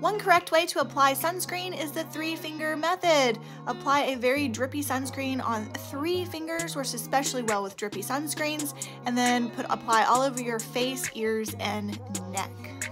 One correct way to apply sunscreen is the three finger method. Apply a very drippy sunscreen on three fingers, works especially well with drippy sunscreens, and then put apply all over your face, ears, and neck.